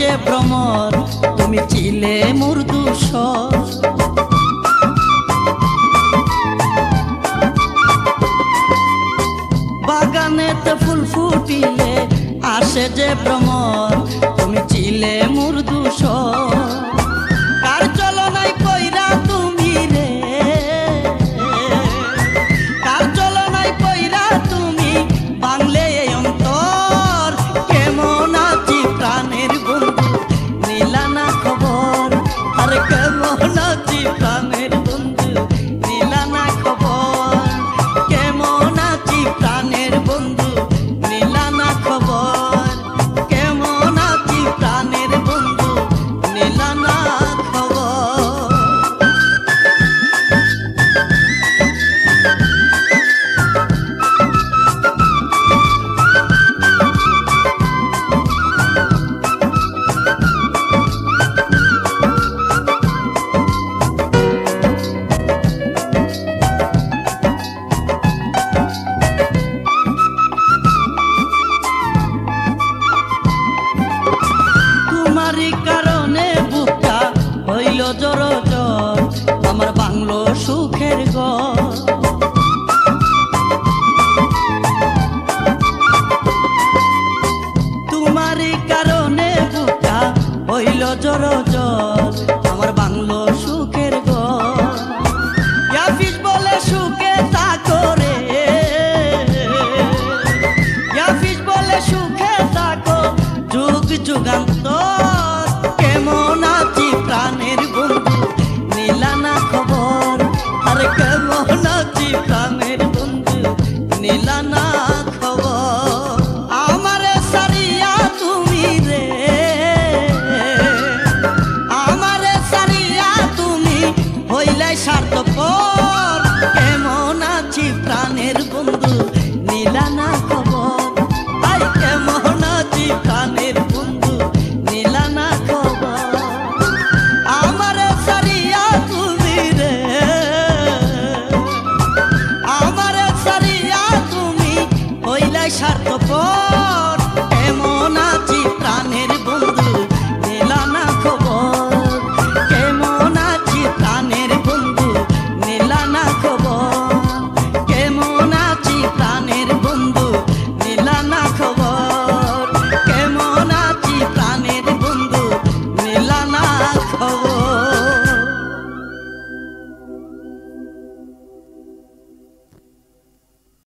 যে ভ্রমর, তুমি চিলে মোর দুসর বাগানেতে ফুল ফুটিলে আসে যে ভ্রমর, তুমি চিলে মোর দুসর